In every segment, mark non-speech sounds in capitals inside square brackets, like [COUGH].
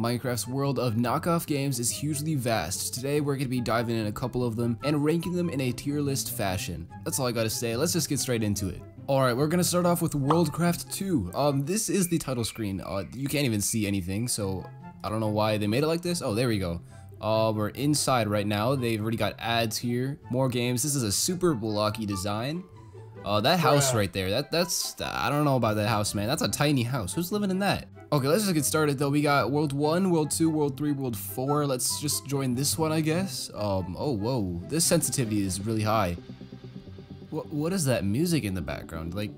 Minecraft's world of knockoff games is hugely vast. Today we're going to be diving in a couple of them and ranking them in a tier list fashion. That's all I gotta say, let's just get straight into it. Alright, we're gonna start off with Worldcraft 2. Um, this is the title screen. Uh, you can't even see anything, so I don't know why they made it like this. Oh, there we go. Uh, we're inside right now. They've already got ads here. More games. This is a super blocky design. Uh, that house right there, that that's, I don't know about that house, man. That's a tiny house. Who's living in that? Okay, let's just get started though. We got World 1, World 2, World 3, World 4. Let's just join this one, I guess. Um, oh, whoa. This sensitivity is really high. What, what is that music in the background? Like,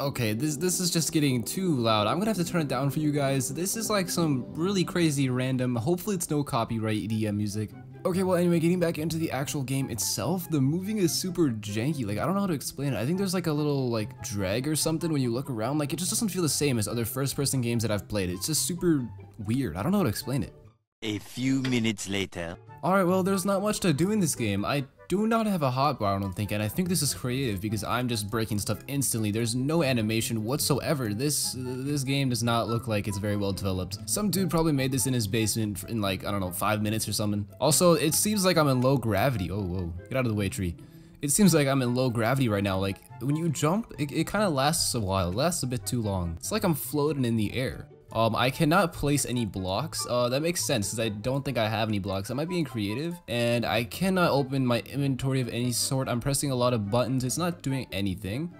okay, this, this is just getting too loud. I'm gonna have to turn it down for you guys. This is like some really crazy random, hopefully it's no copyright EDM music. Okay, well anyway, getting back into the actual game itself, the moving is super janky. Like, I don't know how to explain it. I think there's like a little like drag or something when you look around. Like, it just doesn't feel the same as other first-person games that I've played. It's just super weird. I don't know how to explain it. A few minutes later. Alright, well, there's not much to do in this game. I do not have a hotbar, I don't think, and I think this is creative because I'm just breaking stuff instantly. There's no animation whatsoever. This this game does not look like it's very well developed. Some dude probably made this in his basement in like, I don't know, five minutes or something. Also, it seems like I'm in low gravity. Oh, whoa. Get out of the way, tree. It seems like I'm in low gravity right now. Like, when you jump, it, it kind of lasts a while. It lasts a bit too long. It's like I'm floating in the air. Um, I cannot place any blocks. Uh, that makes sense because I don't think I have any blocks. Am I might be in creative and I cannot open my inventory of any sort. I'm pressing a lot of buttons. It's not doing anything.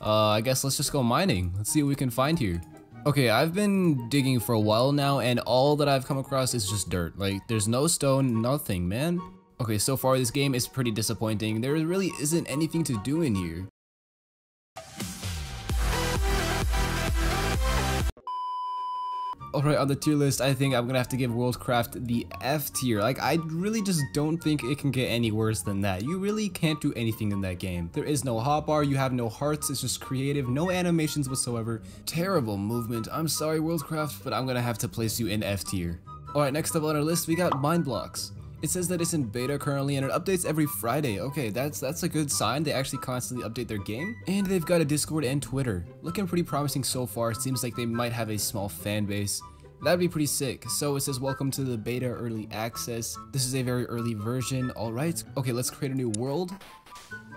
Uh, I guess let's just go mining. Let's see what we can find here. Okay, I've been digging for a while now and all that I've come across is just dirt. Like, there's no stone, nothing, man. Okay, so far this game is pretty disappointing. There really isn't anything to do in here. Alright, on the tier list, I think I'm gonna have to give Worldcraft the F tier. Like, I really just don't think it can get any worse than that. You really can't do anything in that game. There is no hotbar, you have no hearts, it's just creative, no animations whatsoever. Terrible movement. I'm sorry, Worldcraft, but I'm gonna have to place you in F tier. Alright, next up on our list, we got Mineblox. It says that it's in beta currently and it updates every Friday. Okay, that's that's a good sign. They actually constantly update their game. And they've got a Discord and Twitter. Looking pretty promising so far. Seems like they might have a small fan base. That'd be pretty sick. So it says welcome to the beta early access. This is a very early version. Alright. Okay, let's create a new world.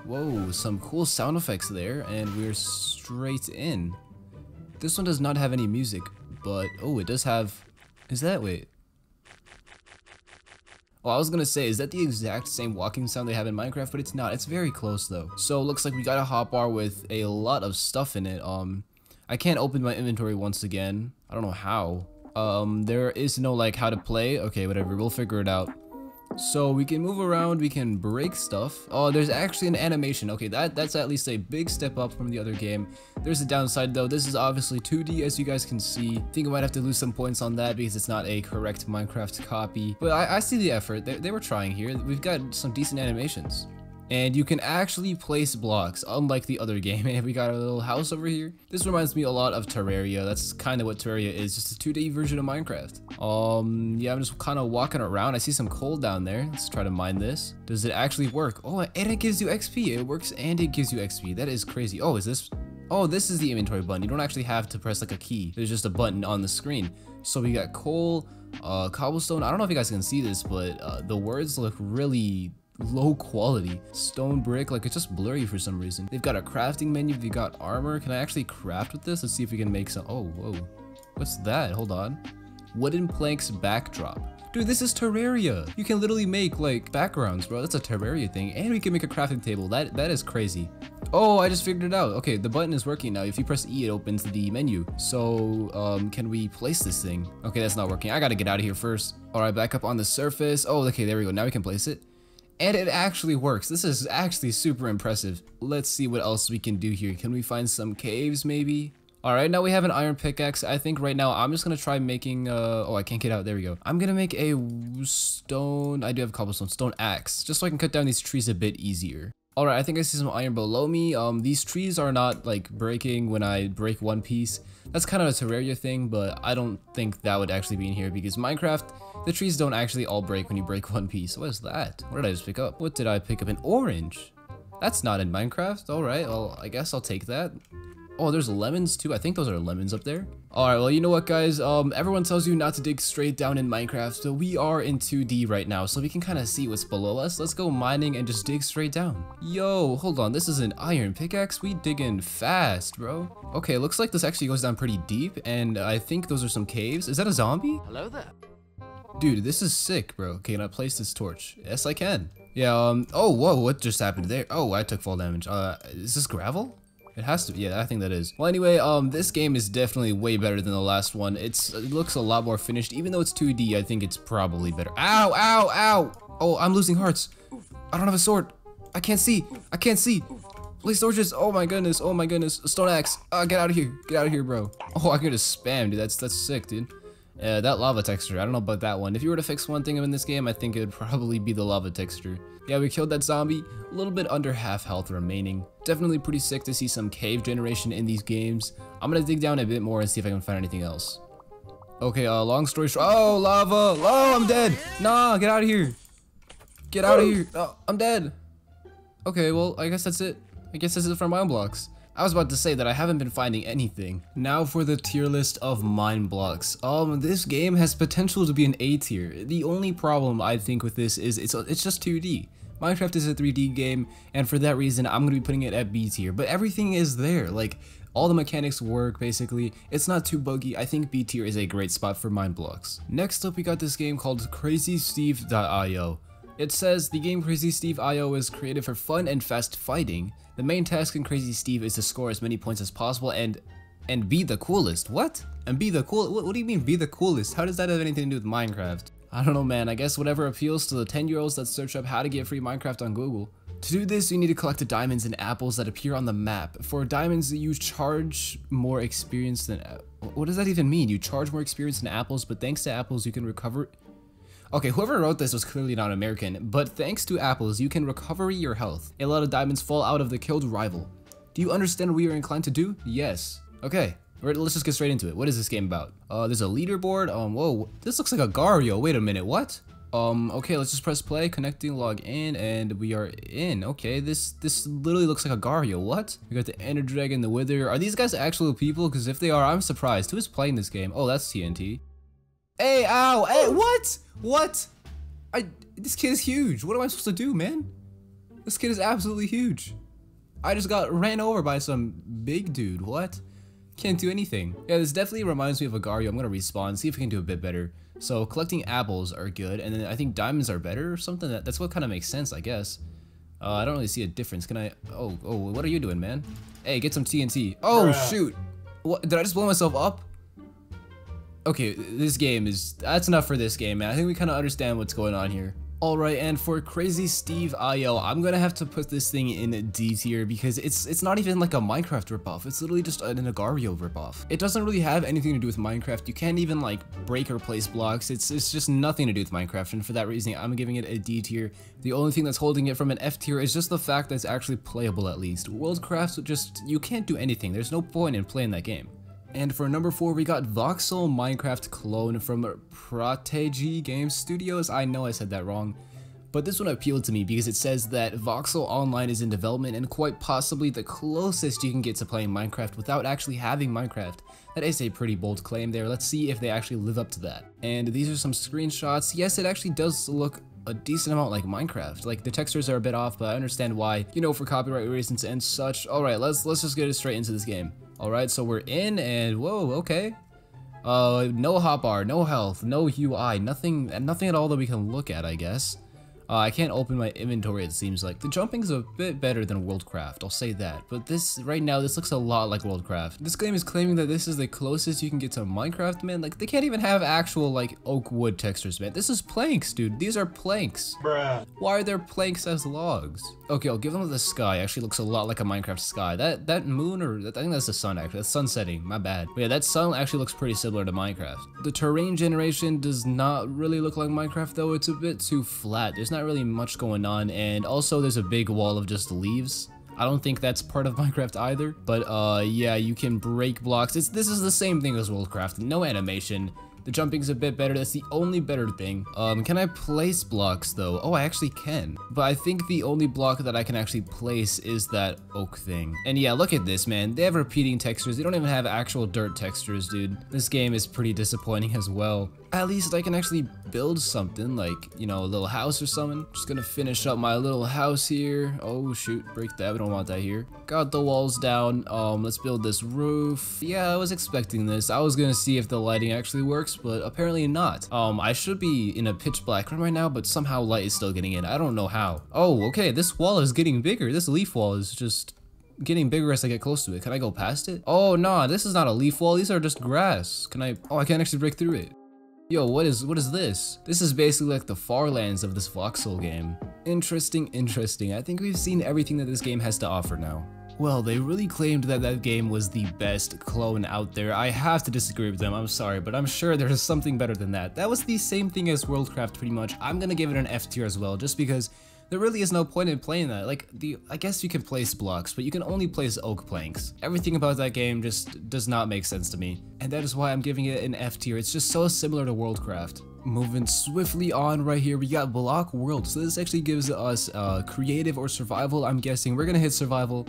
Whoa, some cool sound effects there. And we're straight in. This one does not have any music. But, oh, it does have... Is that... Wait. Well, I was gonna say, is that the exact same walking sound they have in Minecraft? But it's not. It's very close though. So it looks like we got a hotbar with a lot of stuff in it. Um, I can't open my inventory once again. I don't know how. Um, there is no like how to play. Okay, whatever. We'll figure it out. So we can move around, we can break stuff. Oh, there's actually an animation. Okay, that that's at least a big step up from the other game. There's a downside though. This is obviously 2D as you guys can see. I think I might have to lose some points on that because it's not a correct Minecraft copy. But I, I see the effort. They, they were trying here. We've got some decent animations. And you can actually place blocks, unlike the other [LAUGHS] game. And we got a little house over here. This reminds me a lot of Terraria. That's kind of what Terraria is, just a 2D version of Minecraft. Um, yeah, I'm just kind of walking around. I see some coal down there. Let's try to mine this. Does it actually work? Oh, and it gives you XP. It works and it gives you XP. That is crazy. Oh, is this... Oh, this is the inventory button. You don't actually have to press like a key. There's just a button on the screen. So we got coal, uh, cobblestone. I don't know if you guys can see this, but uh, the words look really low quality. Stone brick, like it's just blurry for some reason. They've got a crafting menu, they've got armor. Can I actually craft with this? Let's see if we can make some, oh, whoa. What's that? Hold on. Wooden planks backdrop. Dude, this is Terraria. You can literally make like backgrounds, bro. That's a Terraria thing. And we can make a crafting table. That That is crazy. Oh, I just figured it out. Okay, the button is working now. If you press E, it opens the menu. So, um, can we place this thing? Okay, that's not working. I gotta get out of here first. All right, back up on the surface. Oh, okay, there we go. Now we can place it. And it actually works. This is actually super impressive. Let's see what else we can do here. Can we find some caves maybe? Alright, now we have an iron pickaxe. I think right now I'm just gonna try making, uh, oh, I can't get out. There we go. I'm gonna make a stone, I do have cobblestone, stone axe, just so I can cut down these trees a bit easier. Alright, I think I see some iron below me. Um, these trees are not like breaking when I break one piece. That's kind of a Terraria thing, but I don't think that would actually be in here because Minecraft, the trees don't actually all break when you break [LAUGHS] one piece. What is that? What did I just pick up? What did I pick up? An orange. That's not in Minecraft. Alright, well, I guess I'll take that. Oh, there's lemons too. I think those are lemons up there. All right, well, you know what, guys? Um, everyone tells you not to dig straight down in Minecraft, so we are in 2D right now, so we can kind of see what's below us. Let's go mining and just dig straight down. Yo, hold on, this is an iron pickaxe. We digging fast, bro. Okay, looks like this actually goes down pretty deep, and I think those are some caves. Is that a zombie? Hello there. Dude, this is sick, bro. Okay, can I place this torch? Yes, I can. Yeah, um, oh, whoa, what just happened there? Oh, I took fall damage. Uh, is this gravel? It has to, yeah, I think that is. Well, anyway, um, this game is definitely way better than the last one. It's, it looks a lot more finished. Even though it's 2D, I think it's probably better. Ow, ow, ow! Oh, I'm losing hearts. I don't have a sword. I can't see. I can't see. Please torches. Oh my goodness. Oh my goodness. Stone axe. Uh, get out of here. Get out of here, bro. Oh, I can just spam, dude. That's that's sick, dude. Uh, that lava texture, I don't know about that one. If you were to fix one thing in this game, I think it would probably be the lava texture. Yeah, we killed that zombie, a little bit under half health remaining. Definitely pretty sick to see some cave generation in these games. I'm gonna dig down a bit more and see if I can find anything else. Okay, uh, long story short- Oh, lava! Oh, I'm dead! Nah, get out of here! Get out of here! Oh, I'm dead! Okay, well, I guess that's it. I guess this is for mine blocks. I was about to say that I haven't been finding anything. Now for the tier list of mine blocks. Um, this game has potential to be an A tier. The only problem I think with this is it's it's just 2D. Minecraft is a 3D game, and for that reason, I'm gonna be putting it at B tier. But everything is there, like all the mechanics work basically. It's not too buggy. I think B tier is a great spot for mine blocks. Next up, we got this game called CrazySteve.io. It says the game Crazy Steve IO is created for fun and fast fighting. The main task in Crazy Steve is to score as many points as possible and and be the coolest. What? And be the cool? What, what do you mean be the coolest? How does that have anything to do with Minecraft? I don't know, man. I guess whatever appeals to the 10 year olds that search up how to get free Minecraft on Google. To do this, you need to collect the diamonds and apples that appear on the map. For diamonds, you charge more experience than. What does that even mean? You charge more experience than apples, but thanks to apples, you can recover Okay, whoever wrote this was clearly not American, but thanks to apples, you can recover your health. A lot of diamonds fall out of the killed rival. Do you understand what you're inclined to do? Yes. Okay, let's just get straight into it. What is this game about? Uh, there's a leaderboard. Um, whoa, this looks like Agario. Wait a minute, what? Um, okay, let's just press play, connecting, log in, and we are in. Okay, this this literally looks like Agario. What? We got the Ender Dragon, the Wither. Are these guys actual people? Because if they are, I'm surprised. Who is playing this game? Oh, that's TNT. Hey, ow, hey, what? What? I, this kid is huge. What am I supposed to do, man? This kid is absolutely huge. I just got ran over by some big dude. What? Can't do anything. Yeah, this definitely reminds me of Agario. I'm gonna respawn, see if we can do a bit better. So collecting apples are good, and then I think diamonds are better or something. That, that's what kind of makes sense, I guess. Uh, I don't really see a difference. Can I? Oh, oh, what are you doing, man? Hey, get some TNT. Oh, Bruh. shoot. What? Did I just blow myself up? Okay, this game is, that's enough for this game, man. I think we kind of understand what's going on here. Alright, and for Crazy Steve IO, I'm gonna have to put this thing in D tier because it's it's not even like a Minecraft ripoff. It's literally just an Agario ripoff. It doesn't really have anything to do with Minecraft. You can't even like break or place blocks. It's it's just nothing to do with Minecraft, and for that reason, I'm giving it a D tier. The only thing that's holding it from an F tier is just the fact that it's actually playable at least. Worldcraft just you can't do anything. There's no point in playing that game. And for number 4, we got Voxel Minecraft clone from Protegi Game Studios. I know I said that wrong, but this one appealed to me because it says that Voxel Online is in development and quite possibly the closest you can get to playing Minecraft without actually having Minecraft. That is a pretty bold claim there. Let's see if they actually live up to that. And these are some screenshots. Yes, it actually does look a decent amount like Minecraft. Like the textures are a bit off, but I understand why, you know, for copyright reasons and such. All right, let's let's just get it straight into this game. Alright, so we're in and whoa, okay. Uh, no hotbar, no health, no UI, nothing, nothing at all that we can look at, I guess. Uh, I can't open my inventory, it seems like. The jumping is a bit better than Worldcraft, I'll say that. But this, right now, this looks a lot like Worldcraft. This game is claiming that this is the closest you can get to Minecraft, man. Like, they can't even have actual, like, oak wood textures, man. This is planks, dude. These are planks. Bruh. Why are there planks as logs? Okay, I'll give them the sky. Actually looks a lot like a Minecraft sky. That that moon, or I think that's the sun, actually. That's sun setting, my bad. But yeah, that sun actually looks pretty similar to Minecraft. The terrain generation does not really look like Minecraft, though. It's a bit too flat. There's not really much going on, and also there's a big wall of just leaves. I don't think that's part of [LAUGHS] Minecraft either, but uh, yeah, you can break blocks. It's This is the same thing as Worldcraft. No animation, The jumping's a bit better. That's the only better thing. Um, can I place blocks though? Oh, I actually can. But I think the only block that I can actually place is that oak thing. And yeah, look at this, man. They have repeating textures. They don't even have actual dirt textures, dude. This game is pretty disappointing as well. At least I can actually build something like, you know, a little house or something. Just gonna finish up my little house here. Oh, shoot. Break that. We don't want that here. Got the walls down. Um, let's build this roof. Yeah, I was expecting this. I was gonna see if the lighting actually works, but apparently not. Um, I should be in a pitch black room right now, but somehow light is still getting in. I don't know how. Oh, okay. This wall is getting bigger. This leaf wall is just getting bigger as I get close to it. Can I go past it? Oh, no, this is not a leaf wall. These are just grass. Can I? Oh, I can't actually break through it. Yo, what is what is this? This is basically like the far lands of this voxel game. Interesting, interesting. I think we've seen everything that this game has to offer now. Well, they really claimed that that game was the best clone out there. I have to disagree with them, I'm sorry, but I'm sure there's something better than that. That was the same thing as Worldcraft pretty much. I'm gonna give it an F tier as well, just because there really is no point in playing that. Like, the I guess you can place blocks, but you can only place oak planks. Everything about that game just does not make sense to me. And that is why I'm giving it an F tier. It's just so similar to Worldcraft. Moving swiftly on right here, we got Block World. So this actually gives us uh, creative or survival. I'm guessing we're gonna hit survival.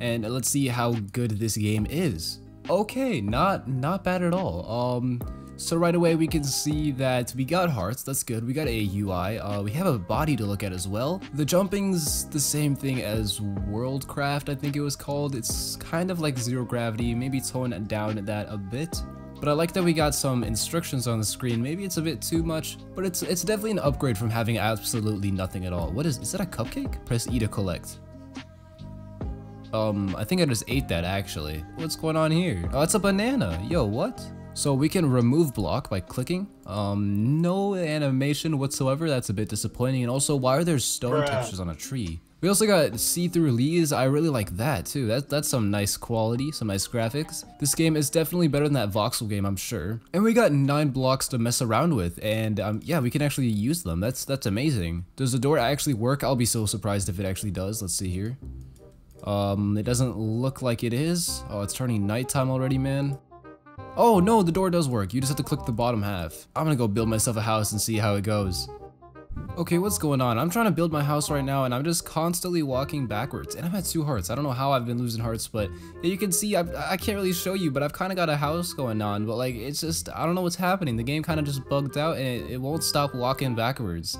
And let's see how good this game is. Okay, not not bad at all. Um, so right away we can see that we got hearts, that's good. We got a UI, uh, we have a body to look at as well. The jumping's the same thing as Worldcraft, I think it was called. It's kind of like zero gravity, maybe tone down that a bit. But I like that we got some instructions on the screen. Maybe it's a bit too much, but it's it's definitely an upgrade from having absolutely nothing at all. What is, is that a cupcake? Press E to collect. Um, I think I just ate that actually. What's going on here? Oh, it's a banana. Yo, what? So we can remove block by clicking. Um, no animation whatsoever. That's a bit disappointing. And also, why are there stone Bruh. textures on a tree? We also got see-through leaves. I really like that too. That, that's some nice quality, some nice graphics. This game is definitely better than that voxel game, I'm sure. And we got nine blocks to mess around with, and um, yeah, we can actually use them. That's that's amazing. Does the door actually work? I'll be so surprised if it actually does. Let's see here. Um, it doesn't look like it is. Oh, it's turning nighttime already, man. Oh, no, the door does work. You just have to click the bottom half. I'm gonna go build myself a house and see how it goes. Okay, what's going on? I'm trying to build my house right now and I'm just constantly walking backwards. And I'm at two hearts. I don't know how I've been losing hearts, but you can see, I, I can't really show you, but I've kind of got a house going on. But like, it's just, I don't know what's happening. The game kind of just bugged out and it, it won't stop walking backwards.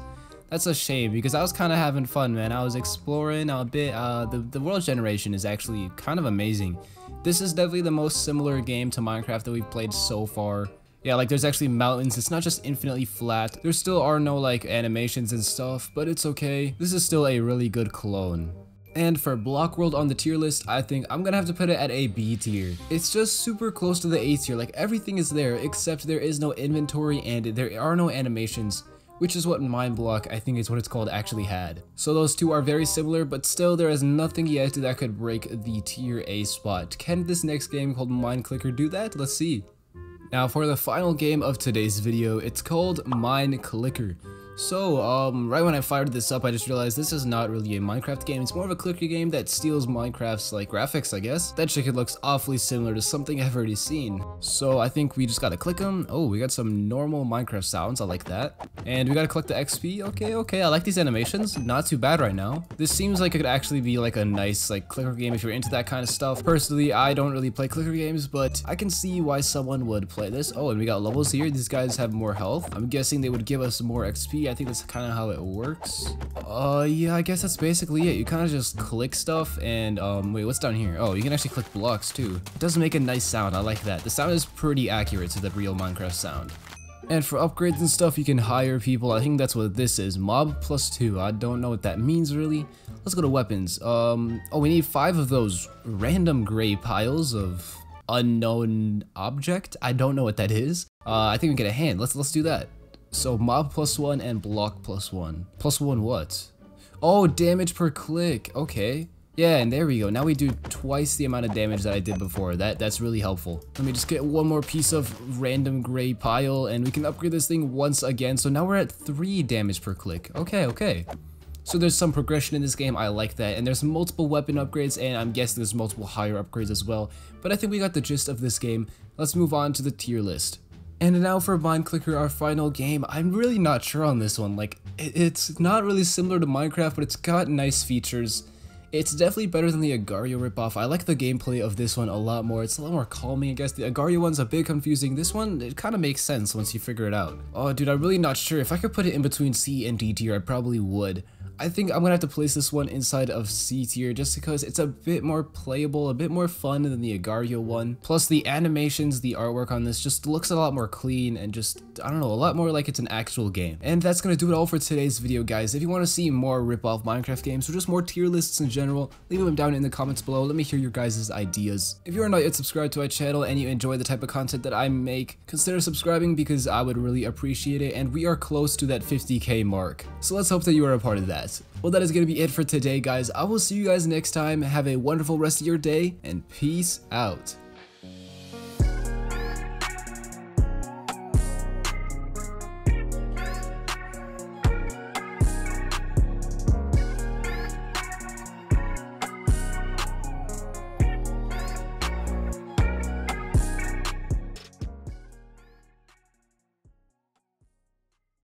That's a shame because I was kind of having fun, man. I was exploring a bit. Uh, the, the world generation is actually kind of amazing. This is definitely the most similar game to Minecraft that we've played so far. Yeah, like there's actually mountains. It's not just infinitely flat. There still are no like animations and stuff, but it's okay. This is still a really good clone. And for Block World on the tier list, I think I'm gonna have to put it at a B tier. It's just super close to the A tier, like everything is there except there is no inventory and there are no animations which is what Mineblock, I think is what it's called, actually had. So those two are very similar, but still there is nothing yet that could break the tier A spot. Can this next game called Mind Clicker do that? Let's see. Now for the final game of today's video, it's called Mind Clicker. So, um, right when I fired this up, I just realized this is not really a Minecraft game. It's more of a clicker game that steals Minecraft's, like, graphics, I guess. That chicken looks awfully similar to something I've already seen. So, I think we just gotta click them. Oh, we got some normal Minecraft sounds. I like that. And we gotta collect the XP. Okay, okay. I like these animations. Not too bad right now. This seems like it could actually be, like, a nice, like, clicker game if you're into that kind of stuff. Personally, I don't really play clicker games, but I can see why someone would play this. Oh, and we got levels here. These guys have more health. I'm guessing they would give us more XP. I think that's kind of how it works. Uh, yeah, I guess that's basically it. You kind of just click stuff and, um, wait, what's down here? Oh, you can actually click blocks too. It does make a nice sound. I like that. The sound is pretty accurate to the real Minecraft sound. And for upgrades and stuff, you can hire people. I think that's what this is. Mob plus two. I don't know what that means really. Let's go to weapons. Um, oh, we need five of those random gray piles of unknown object. I don't know what that is. Uh, I think we get a hand. Let's let's do that. So mob plus one and block plus one. Plus one what? Oh, damage per click. Okay. Yeah, and there we go. Now we do twice the amount of damage that I did before. That That's really helpful. Let me just get one more piece of random gray pile, and we can upgrade this thing once again. So now we're at three damage per click. Okay, okay. So there's some progression in this game, I like that, and there's multiple weapon upgrades, and I'm guessing there's multiple higher upgrades as well, but I think we got the gist of this game. Let's move on to the tier list. And now for Mind Clicker, our final game. I'm really not sure on this one. Like, it's not really similar to Minecraft, but it's got nice features. It's definitely better than the Agar.io ripoff. I like the gameplay of this one a lot more. It's a lot more calming, I guess. The Agar.io one's a bit confusing. This one, it kind of makes sense once you figure it out. Oh, dude, I'm really not sure. If I could put it in between C and D tier, I probably would. I think I'm gonna have to place this one inside of C tier just because it's a bit more playable, a bit more fun than the Agar.io one. Plus the animations, the artwork on this just looks a lot more clean and just, I don't know, a lot more like it's an actual game. And that's gonna do it all for today's video guys. If you want to see more rip-off Minecraft games or just more tier lists in general, leave them down in the comments below. Let me hear your guys' ideas. If you are not yet subscribed to my channel and you enjoy the type of content that I make, consider subscribing because I would really appreciate it and we are close to that 50k mark. So let's hope that you are a part of that. Well, that is going to be it for today, guys. I will see you guys next time. Have a wonderful rest of your day, and peace out.